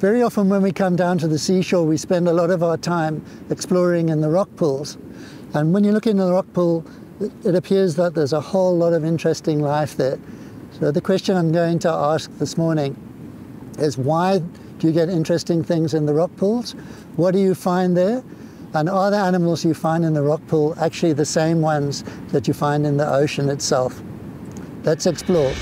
Very often when we come down to the seashore, we spend a lot of our time exploring in the rock pools. And when you look in the rock pool, it appears that there's a whole lot of interesting life there. So the question I'm going to ask this morning is why do you get interesting things in the rock pools? What do you find there? And are the animals you find in the rock pool actually the same ones that you find in the ocean itself? Let's explore.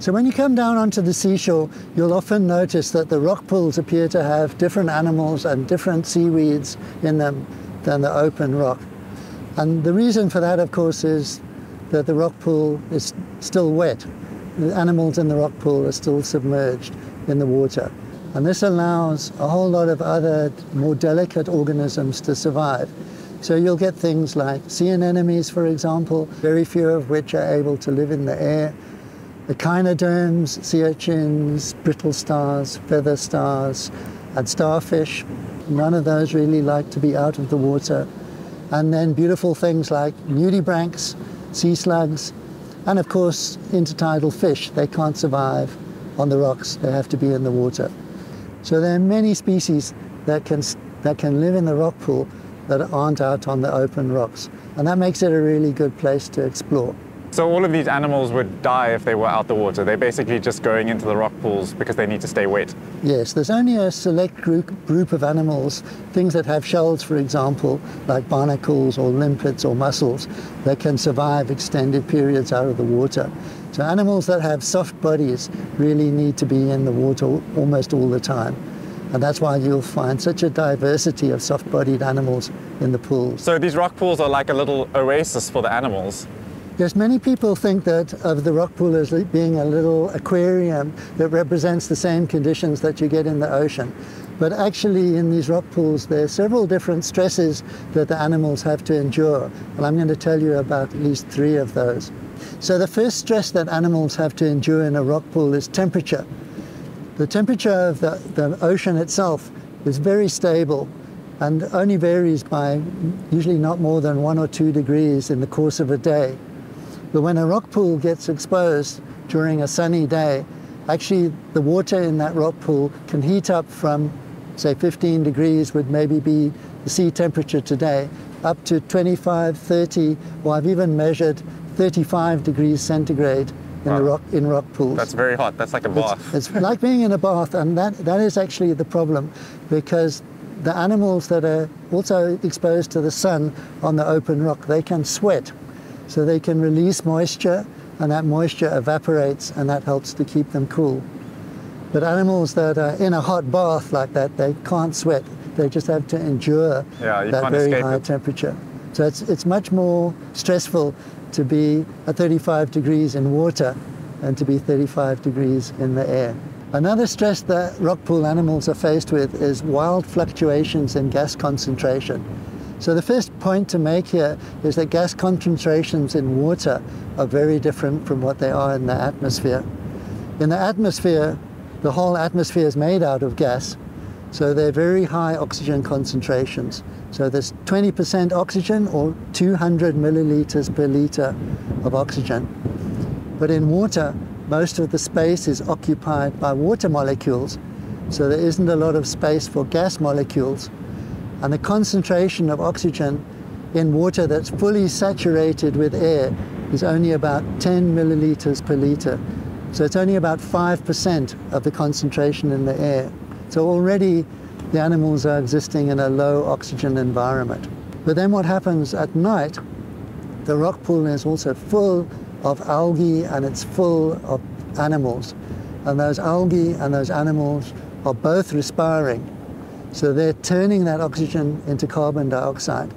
So when you come down onto the seashore, you'll often notice that the rock pools appear to have different animals and different seaweeds in them than the open rock. And the reason for that, of course, is that the rock pool is still wet. The animals in the rock pool are still submerged in the water. And this allows a whole lot of other more delicate organisms to survive. So you'll get things like sea anemones, for example, very few of which are able to live in the air echinoderms, sea urchins, brittle stars, feather stars, and starfish. None of those really like to be out of the water. And then beautiful things like nudibranchs, sea slugs, and of course intertidal fish. They can't survive on the rocks, they have to be in the water. So there are many species that can, that can live in the rock pool that aren't out on the open rocks. And that makes it a really good place to explore. So all of these animals would die if they were out the water. They're basically just going into the rock pools because they need to stay wet. Yes, there's only a select group, group of animals, things that have shells, for example, like barnacles or limpets or mussels, that can survive extended periods out of the water. So animals that have soft bodies really need to be in the water almost all the time. And that's why you'll find such a diversity of soft-bodied animals in the pools. So these rock pools are like a little oasis for the animals. Yes, many people think that of the rock pool as being a little aquarium that represents the same conditions that you get in the ocean. But actually in these rock pools, there are several different stresses that the animals have to endure. And I'm going to tell you about at least three of those. So the first stress that animals have to endure in a rock pool is temperature. The temperature of the, the ocean itself is very stable and only varies by usually not more than one or two degrees in the course of a day. But when a rock pool gets exposed during a sunny day, actually the water in that rock pool can heat up from, say, 15 degrees would maybe be the sea temperature today, up to 25, 30, or I've even measured 35 degrees centigrade in, wow. the rock, in rock pools. That's very hot. That's like a bath. It's, it's like being in a bath, and that, that is actually the problem because the animals that are also exposed to the sun on the open rock, they can sweat. So they can release moisture and that moisture evaporates and that helps to keep them cool. But animals that are in a hot bath like that, they can't sweat. They just have to endure yeah, that very high it. temperature. So it's, it's much more stressful to be at 35 degrees in water than to be 35 degrees in the air. Another stress that rock pool animals are faced with is wild fluctuations in gas concentration. So the first point to make here is that gas concentrations in water are very different from what they are in the atmosphere. In the atmosphere, the whole atmosphere is made out of gas, so they're very high oxygen concentrations. So there's 20% oxygen or 200 milliliters per liter of oxygen. But in water, most of the space is occupied by water molecules, so there isn't a lot of space for gas molecules. And the concentration of oxygen in water that's fully saturated with air is only about 10 milliliters per liter. So it's only about 5% of the concentration in the air. So already the animals are existing in a low oxygen environment. But then what happens at night, the rock pool is also full of algae and it's full of animals. And those algae and those animals are both respiring. So they're turning that oxygen into carbon dioxide.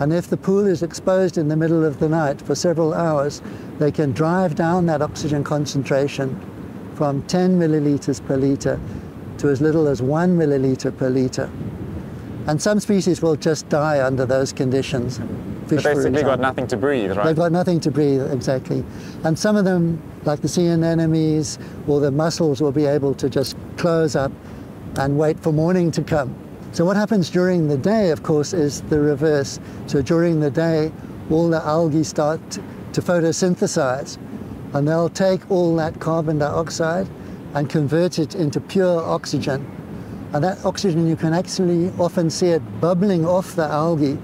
And if the pool is exposed in the middle of the night for several hours, they can drive down that oxygen concentration from 10 milliliters per liter to as little as one milliliter per liter. And some species will just die under those conditions. fish, They've basically got nothing to breathe, right? They've got nothing to breathe, exactly. And some of them, like the sea anemones or the mussels, will be able to just close up and wait for morning to come. So what happens during the day, of course, is the reverse. So during the day, all the algae start to photosynthesize, and they'll take all that carbon dioxide and convert it into pure oxygen. And that oxygen, you can actually often see it bubbling off the algae.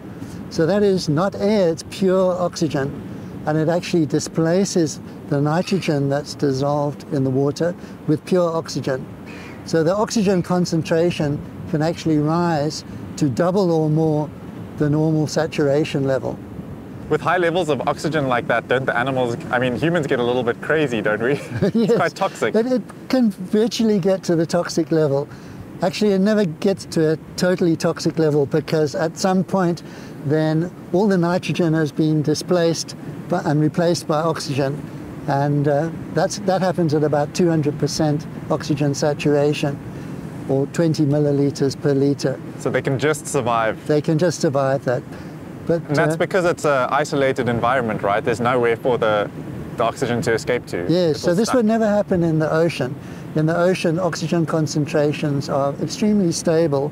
So that is not air, it's pure oxygen. And it actually displaces the nitrogen that's dissolved in the water with pure oxygen. So the oxygen concentration can actually rise to double or more the normal saturation level. With high levels of oxygen like that, don't the animals, I mean, humans get a little bit crazy, don't we? it's Yes. quite toxic. It, it can virtually get to the toxic level. Actually, it never gets to a totally toxic level because at some point, then all the nitrogen has been displaced and replaced by oxygen. And uh, that's, that happens at about 200% oxygen saturation or 20 milliliters per liter. So they can just survive. They can just survive that. But And that's uh, because it's an isolated environment, right? There's nowhere for the, the oxygen to escape to. Yes, so this stuck. would never happen in the ocean. In the ocean, oxygen concentrations are extremely stable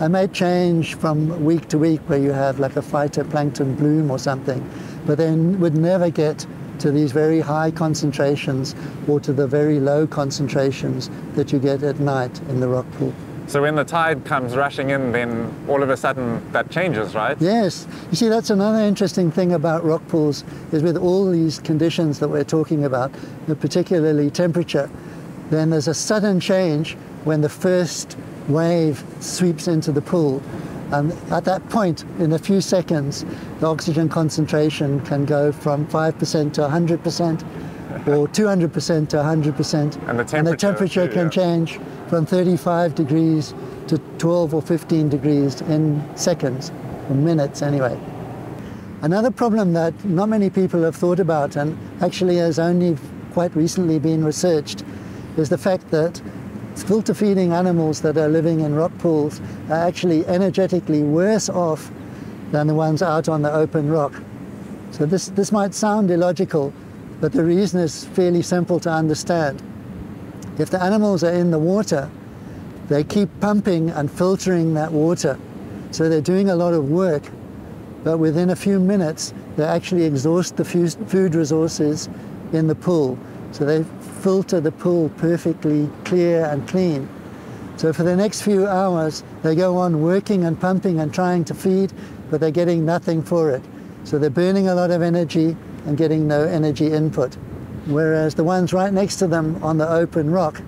and may change from week to week where you have like a phytoplankton bloom or something, but then would never get to these very high concentrations or to the very low concentrations that you get at night in the rock pool. So when the tide comes rushing in, then all of a sudden that changes, right? Yes. You see, that's another interesting thing about rock pools is with all these conditions that we're talking about, particularly temperature, then there's a sudden change when the first wave sweeps into the pool. And at that point, in a few seconds, the oxygen concentration can go from 5% to 100% or 200% to 100%. And the the temperature, temperature too, can yeah. change from 35 degrees to 12 or 15 degrees in seconds, or minutes anyway. Another problem that not many people have thought about and actually has only quite recently been researched is the fact that filter feeding animals that are living in rock pools are actually energetically worse off than the ones out on the open rock. So this, this might sound illogical, but the reason is fairly simple to understand. If the animals are in the water, they keep pumping and filtering that water. So they're doing a lot of work, but within a few minutes, they actually exhaust the food resources in the pool. So they filter the pool perfectly clear and clean. So for the next few hours, they go on working and pumping and trying to feed, but they're getting nothing for it. So they're burning a lot of energy and getting no energy input. Whereas the ones right next to them on the open rock,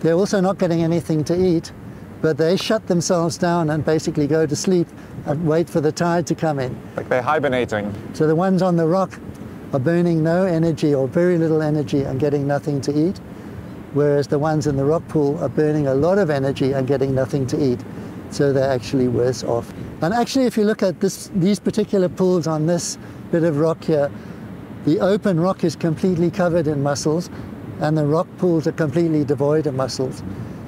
they're also not getting anything to eat, but they shut themselves down and basically go to sleep and wait for the tide to come in. Like they're hibernating. So the ones on the rock are burning no energy or very little energy and getting nothing to eat, whereas the ones in the rock pool are burning a lot of energy and getting nothing to eat. So they're actually worse off. And actually, if you look at this, these particular pools on this bit of rock here, the open rock is completely covered in mussels, and the rock pools are completely devoid of mussels.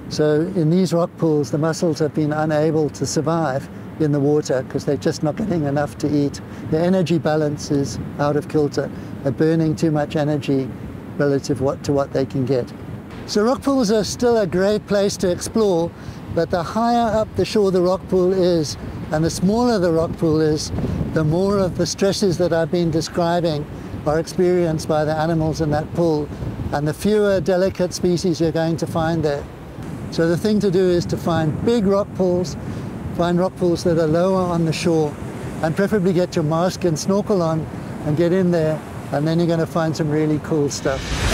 So in these rock pools, the mussels have been unable to survive in the water because they're just not getting enough to eat. The energy balance is out of kilter. They're burning too much energy relative what, to what they can get. So rock pools are still a great place to explore, but the higher up the shore the rock pool is, and the smaller the rock pool is, the more of the stresses that I've been describing are experienced by the animals in that pool, and the fewer delicate species you're going to find there. So the thing to do is to find big rock pools, find rock pools that are lower on the shore, and preferably get your mask and snorkel on and get in there, and then you're going to find some really cool stuff.